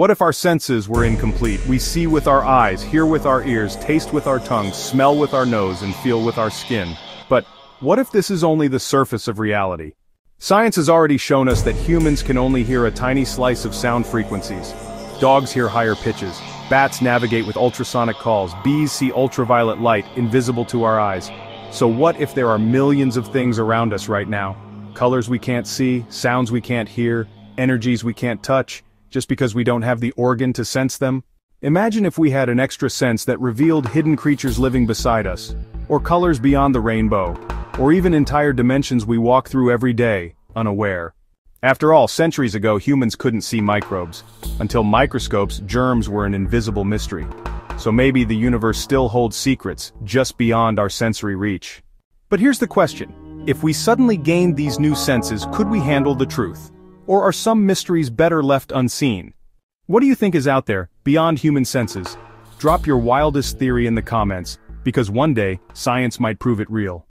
What if our senses were incomplete? We see with our eyes, hear with our ears, taste with our tongue, smell with our nose, and feel with our skin. But, what if this is only the surface of reality? Science has already shown us that humans can only hear a tiny slice of sound frequencies. Dogs hear higher pitches, bats navigate with ultrasonic calls, bees see ultraviolet light, invisible to our eyes. So what if there are millions of things around us right now? Colors we can't see, sounds we can't hear, energies we can't touch, just because we don't have the organ to sense them? Imagine if we had an extra sense that revealed hidden creatures living beside us, or colors beyond the rainbow, or even entire dimensions we walk through every day, unaware. After all, centuries ago humans couldn't see microbes. Until microscopes, germs were an invisible mystery. So maybe the universe still holds secrets, just beyond our sensory reach. But here's the question. If we suddenly gained these new senses, could we handle the truth? Or are some mysteries better left unseen? What do you think is out there, beyond human senses? Drop your wildest theory in the comments, because one day, science might prove it real.